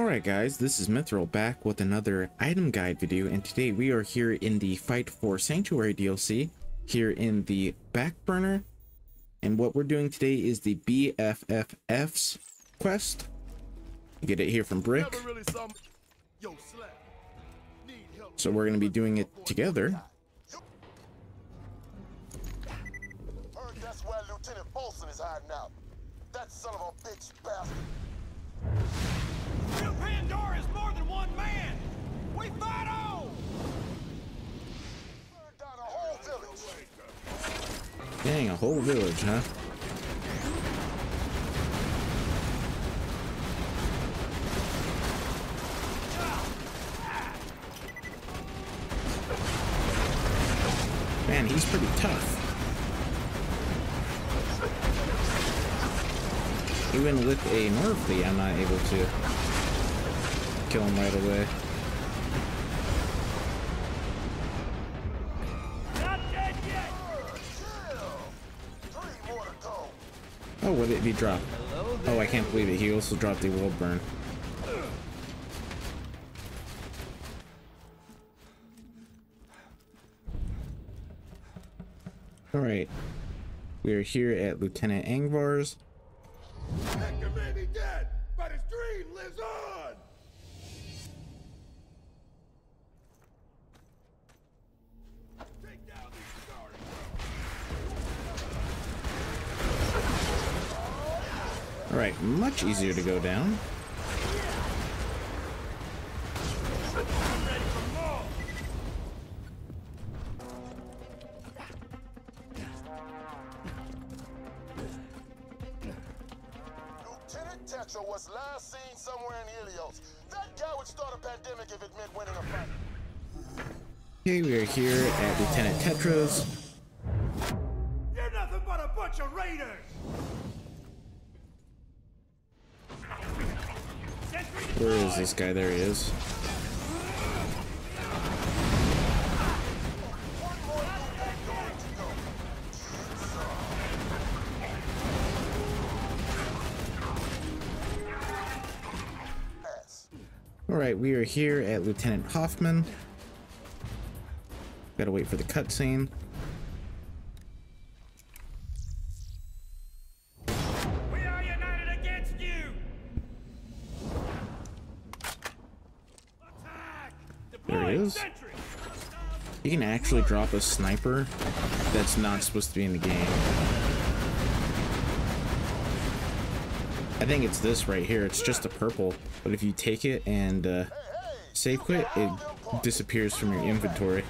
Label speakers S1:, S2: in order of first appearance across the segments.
S1: Alright guys, this is Mithril back with another item guide video and today we are here in the Fight for Sanctuary DLC here in the back burner and what we're doing today is the BFFF's quest. You get it here from Brick.
S2: Really some... Yo, Slab. Need help.
S1: So we're going to be doing it together.
S2: Heard that's where Lieutenant Bolson is hiding out. That son of a bitch bastard.
S3: Real Pandora is more than one man! We fight on!
S2: A whole village.
S1: Dang, a whole village, huh? Man, he's pretty tough. Even with a Norfleet, I'm not able to kill him right away. Oh, what did he drop? Oh, I can't believe it. He also dropped the world burn. Alright. We are here at Lieutenant Angvar's.
S2: That command dead, but his dream lives on. If it meant winning a fight.
S1: Okay, we are here at Lieutenant Tetra's.
S3: You're nothing but a bunch of raiders!
S1: Where is this guy? There he is. Alright, we are here at Lieutenant Hoffman. Gotta wait for the cutscene.
S3: You
S1: can actually drop a sniper that's not supposed to be in the game. I think it's this right here. It's just a purple, but if you take it and uh, save quit, it disappears from your inventory.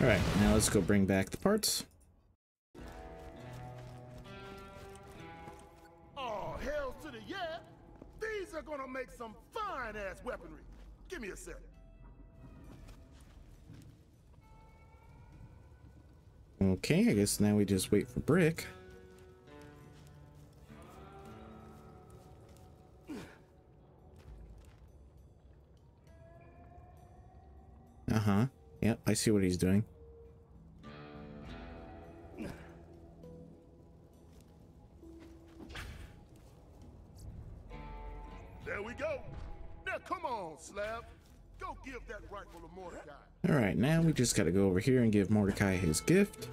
S1: Alright, now let's go bring back the parts.
S2: Are gonna make some fine ass weaponry. Give me a sec.
S1: Okay, I guess now we just wait for Brick. Uh-huh. Yep, I see what he's doing.
S2: Come on, Slab. Go give that rifle to Mordecai.
S1: Alright, now we just gotta go over here and give Mordecai his gift.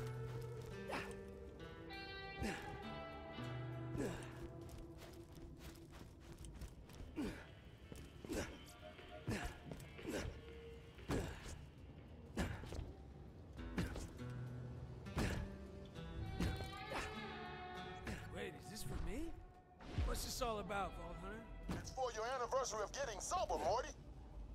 S4: Wait, is this for me? What's this all about, Vault Hunter?
S2: It's for your anniversary of getting sober, Morty.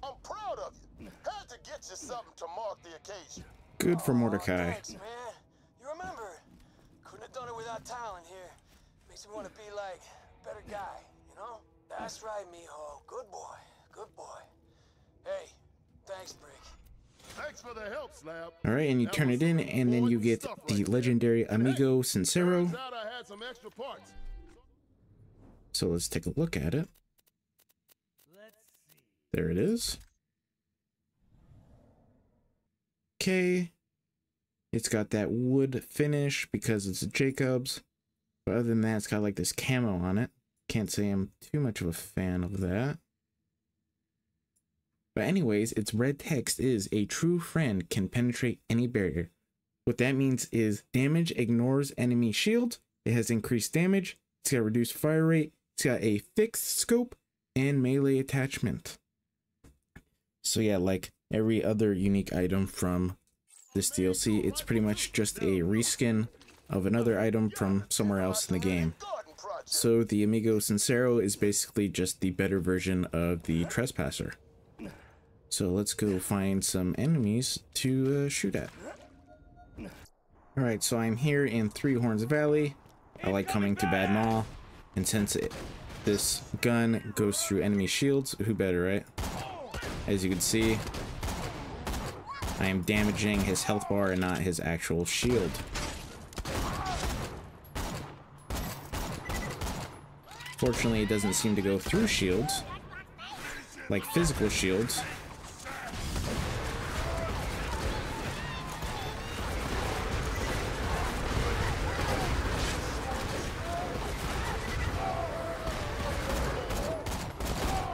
S2: I'm proud of you. Had to get you something to mark the occasion.
S1: Good for oh, Mordecai.
S4: Thanks, man. You remember? Couldn't have done it without Talon here. Makes me want to be like better guy, you know? That's right, mijo. Good boy. Good boy. Hey, thanks, Brick.
S2: Thanks for the help, Slab.
S1: Alright, and you
S2: That
S1: turn it in, and then you get
S2: stuff
S1: the
S2: right there.
S1: legendary Amigo
S2: Turns
S1: Sincero.
S2: out I had some extra parts.
S1: So let's take a look at it. There it is. Okay. It's got that wood finish because it's a Jacobs. But other than that, it's got like this camo on it. can't say I'm too much of a fan of that. But anyways, its red text is a true friend can penetrate any barrier. What that means is damage ignores enemy shield. It has increased damage. It's got reduced fire rate. It's got a fixed scope and melee attachment. So yeah, like every other unique item from this DLC, it's pretty much just a reskin of another item from somewhere else in the game. So the Amigo Sincero is basically just the better version of the Trespasser. So let's go find some enemies to uh, shoot at. Alright, so I'm here in Three Horns Valley. I like coming to Bad Maw, and since it, this gun goes through enemy shields, who better, right? As you can see, I am damaging his health bar and not his actual shield. Fortunately, it doesn't seem to go through shields, like physical shields.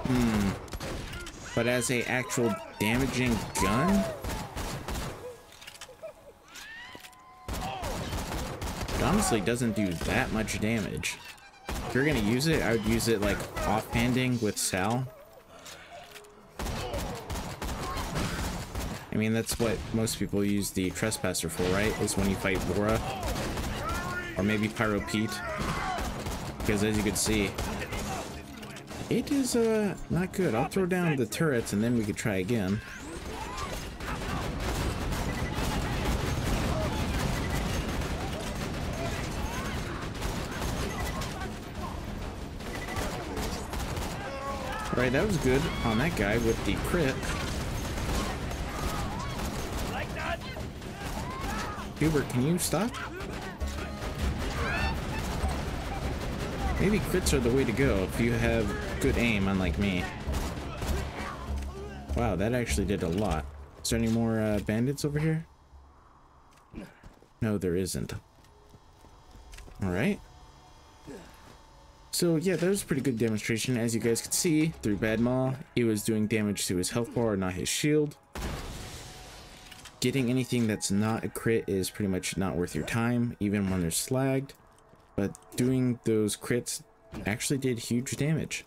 S1: Hmm. But as a actual damaging gun? It honestly doesn't do that much damage. If you're gonna use it, I would use it like offhanding with Sal. I mean, that's what most people use the Trespasser for, right? Is when you fight Bora. Or maybe Pyro Pete. Because as you can see, it is uh not good. I'll throw down the turrets and then we could try again. Right, that was good on that guy with the crit. Hubert, can you stop? Maybe crits are the way to go if you have good aim, unlike me. Wow, that actually did a lot. Is there any more uh, bandits over here? No, there isn't. Alright. So yeah, that was a pretty good demonstration. As you guys could see, through Bad Maw, it was doing damage to his health bar, not his shield. Getting anything that's not a crit is pretty much not worth your time, even when they're slagged. But doing those crits actually did huge damage.